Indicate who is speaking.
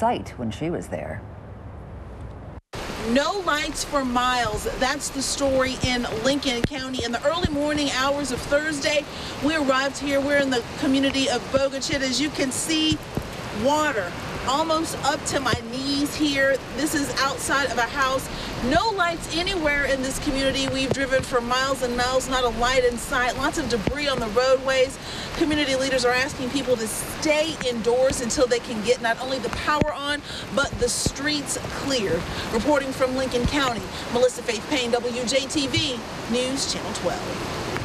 Speaker 1: sight when she was there.
Speaker 2: No lights for miles. That's the story in Lincoln County. In the early morning hours of Thursday, we arrived here. We're in the community of Bogue Chitto. As you can see, water almost up to my knees here. This is outside of a house. No lights anywhere in this community. We've driven for miles and miles, not a light in sight. Lots of debris on the roadways. Community leaders are asking people to stay indoors until they can get not only the power on, but the streets cleared. Reporting from Lincoln County, Melissa Faith Payne, WJTV News Channel 12.